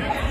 Yeah.